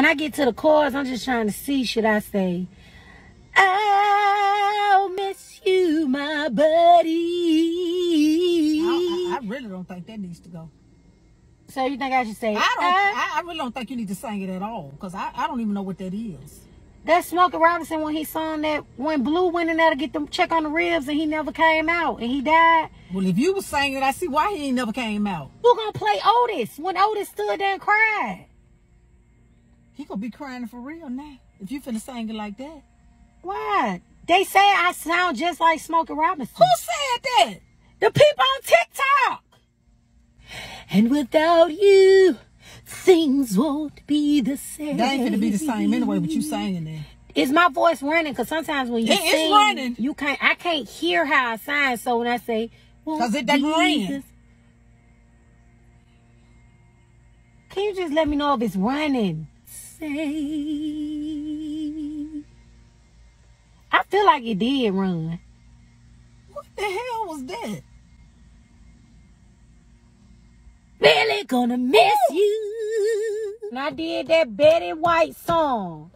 When I get to the chorus, I'm just trying to see, should I say, I'll miss you, my buddy. I, I, I really don't think that needs to go. So you think I should say, I don't. "Uh, I, I really don't think you need to sing it at all because I, I don't even know what that is. That's Smokey Robinson when he sung that when Blue went in there to get them check on the ribs and he never came out and he died. Well, if you was singing it, I see why he ain't never came out. Who gonna play Otis when Otis stood there and cried? He gonna be crying for real now. If you finna sing it like that. Why? They say I sound just like Smokey Robinson. Who said that? The people on TikTok. And without you, things won't be the same. They ain't finna be the same anyway, but you singing it. Is my voice running? Cause sometimes when you It sing, running. you can't. I can't hear how I sound. So when I say, 'Cause it doesn't ring. Can you just let me know if it's running? Say. I feel like it did run. What the hell was that? Really gonna miss you. And I did that Betty White song.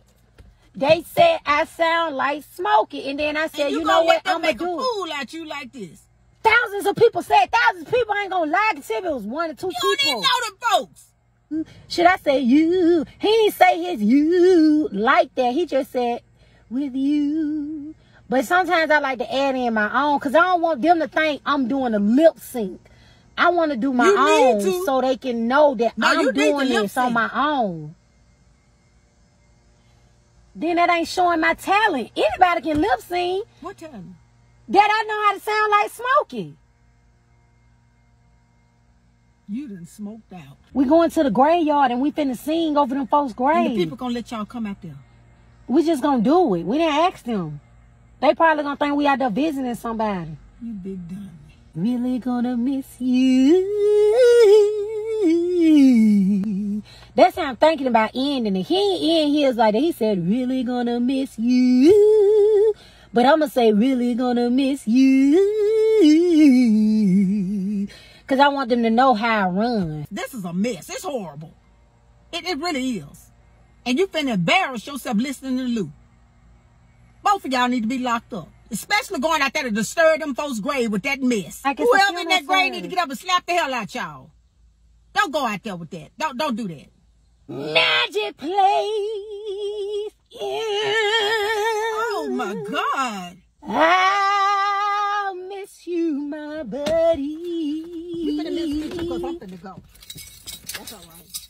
They said I sound like Smokey, and then I said, And you, you know what? I'm gonna do. it. fool out you like this. Thousands of people said. Thousands of people ain't gonna lie to if it was one or two You don't even people. know the folks. Should I say you? He didn't say his you like that. He just said with you. But sometimes I like to add in my own because I don't want them to think I'm doing a lip sync. I want to do my You own so they can know that No, I'm doing this on my own. Then that ain't showing my talent. Anybody can lip sync. What time? That I know how to sound like Smokey. You done smoked out. We going to the graveyard and we finna sing over them folks' And the people gonna let y'all come out there. We just gonna do it. We didn't ask them. They probably gonna think we out there visiting somebody. You big dummy. Really gonna miss you. That's how I'm thinking about ending it. He ain't end his like that. He said, really gonna miss you. But I'm gonna say, really gonna miss you. Cause I want them to know how I run. This is a mess. It's horrible. It, it really is. And you finna embarrass yourself listening to Lou. Both of y'all need to be locked up. Especially going out there to disturb them folks' grave with that mess. Like it's a Whoever in that grave need to get up and slap the hell out y'all. Don't go out there with that. Don't don't do that. Magic place. Oh my God. I'll miss you, my buddy. You finna miss me because